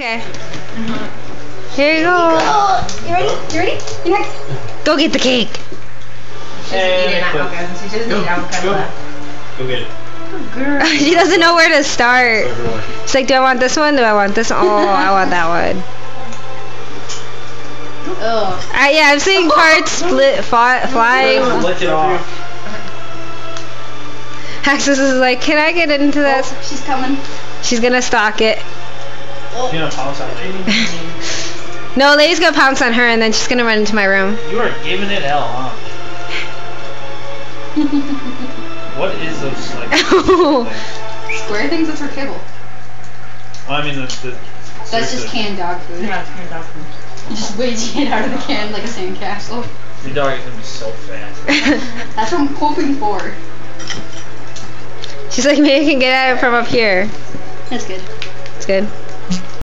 Okay. Here you go. Oh, you ready? You ready? You next. Go get the cake. She doesn't eat it, avocado. She doesn't eat avocado left. Go get it. Girl. she doesn't know where to start. Everyone. She's like, do I want this one? Do I want this? one? Oh, I want that one. Ugh. Uh, yeah, I'm seeing parts split, fly, flying. Lick it off. Axis is like, can I get into this? Oh, she's coming. She's gonna stalk it. You know, pounce on lady. No, Lady's gonna pounce on her and then she's gonna run into my room. You are giving it hell, huh? What is those like? things? Square things, that's for kibble. Oh, I mean the. the That's just canned dog food. Yeah, it's canned dog food. You just wedge it out of the can like a sandcastle. Your dog is gonna be so fast. That's what I'm hoping for. she's like, maybe I can get at it from up here. That's good. It's good. Thank you.